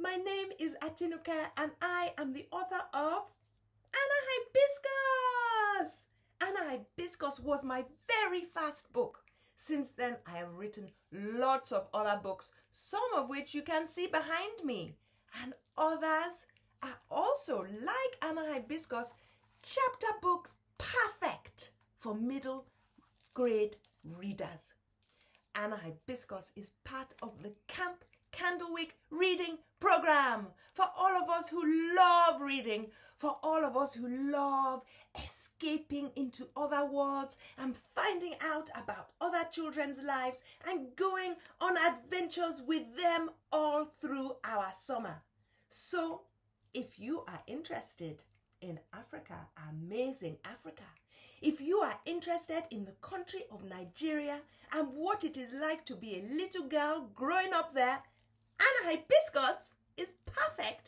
My name is Atinuke and I am the author of Anna Hibiscus. Anna Hibiscus was my very first book. Since then, I have written lots of other books, some of which you can see behind me, and others are also, like Anna Hibiscus, chapter books perfect for middle grade readers. Anna Hibiscus is part of the Camp Candlewick reading program for all of us who love reading, for all of us who love escaping into other worlds and finding out about other children's lives and going on adventures with them all through our summer. So, if you are interested in Africa, amazing Africa, if you are interested in the country of Nigeria and what it is like to be a little girl growing up there, Hibiscus is perfect